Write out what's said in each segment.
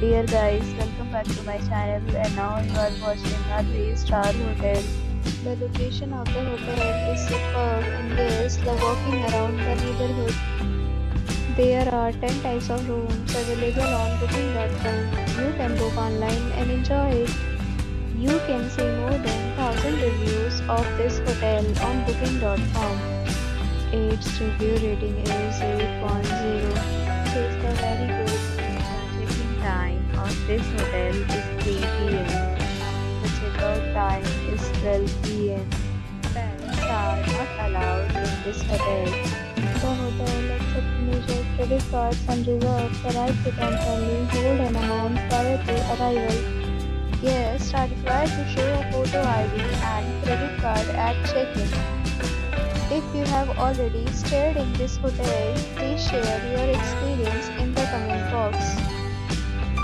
Dear guys, welcome back to my channel and now you are watching a 3-star hotel. The location of the hotel is superb and guests love walking around the neighborhood. There are 10 types of rooms available on booking.com. You can book online and enjoy it. You can see more than 1000 reviews of this hotel on booking.com. Its review rating is 8.0. this hotel is 3 p.m. The check-out time is 12 p.m. Pets are not allowed in this hotel. The hotel accepts major credit cards and reserves the right to temporarily hold an amount prior to arrival. Guests are required to show a photo ID and credit card at check-in. If you have already stayed in this hotel, please share your experience in.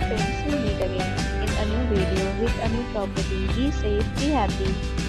friends, we'll meet again in a new video with a new property. Be safe, be happy.